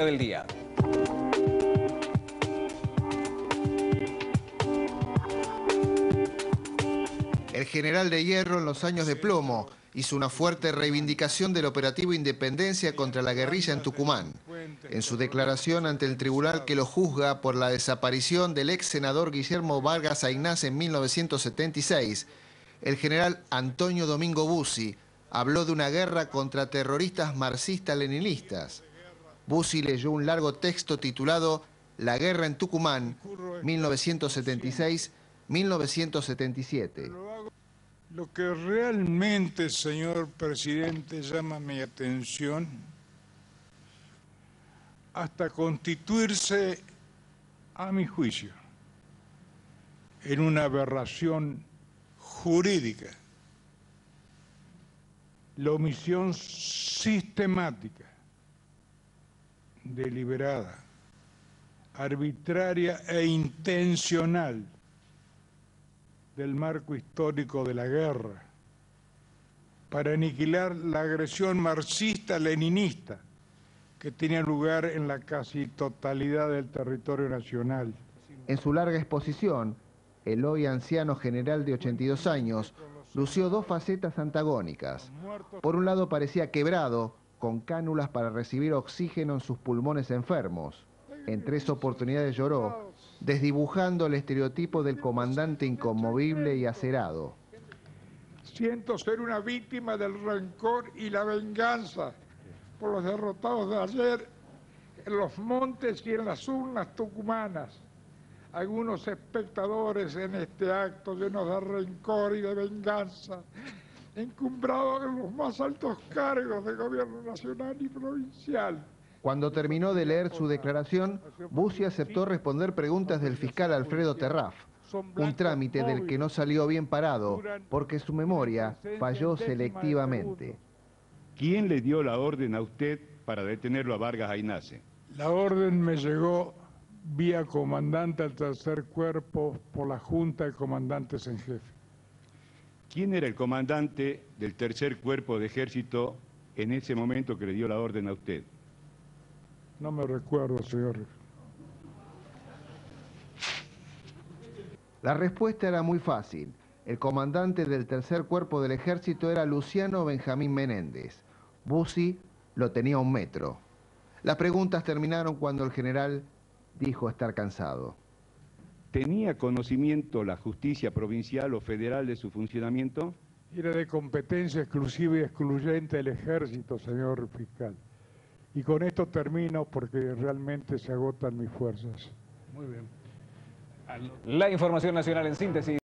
del día. El general de hierro en los años de plomo hizo una fuerte reivindicación del operativo Independencia contra la guerrilla en Tucumán. En su declaración ante el tribunal que lo juzga por la desaparición del ex senador Guillermo Vargas Ainaz en 1976, el general Antonio Domingo Bussi habló de una guerra contra terroristas marxistas-leninistas. Bussi leyó un largo texto titulado La guerra en Tucumán, 1976-1977. Lo que realmente, señor presidente, llama mi atención, hasta constituirse, a mi juicio, en una aberración jurídica, la omisión sistemática, deliberada, arbitraria e intencional del marco histórico de la guerra para aniquilar la agresión marxista-leninista que tenía lugar en la casi totalidad del territorio nacional. En su larga exposición, el hoy anciano general de 82 años lució dos facetas antagónicas. Por un lado parecía quebrado, con cánulas para recibir oxígeno en sus pulmones enfermos. En tres oportunidades lloró, desdibujando el estereotipo del comandante inconmovible y acerado. Siento ser una víctima del rencor y la venganza por los derrotados de ayer en los montes y en las urnas tucumanas. Algunos espectadores en este acto llenos de rencor y de venganza, encumbrados en los más altos cargos de gobierno nacional y provincial cuando terminó de leer su declaración, Bussi aceptó responder preguntas del fiscal Alfredo Terraf, un trámite del que no salió bien parado porque su memoria falló selectivamente. ¿Quién le dio la orden a usted para detenerlo a Vargas Ainace? La orden me llegó vía comandante al tercer cuerpo por la Junta de Comandantes en Jefe. ¿Quién era el comandante del tercer cuerpo de ejército en ese momento que le dio la orden a usted? No me recuerdo, señor. La respuesta era muy fácil. El comandante del tercer cuerpo del ejército era Luciano Benjamín Menéndez. Bussi lo tenía a un metro. Las preguntas terminaron cuando el general dijo estar cansado. ¿Tenía conocimiento la justicia provincial o federal de su funcionamiento? Era de competencia exclusiva y excluyente del ejército, señor fiscal. Y con esto termino porque realmente se agotan mis fuerzas. Muy bien. La información nacional en síntesis.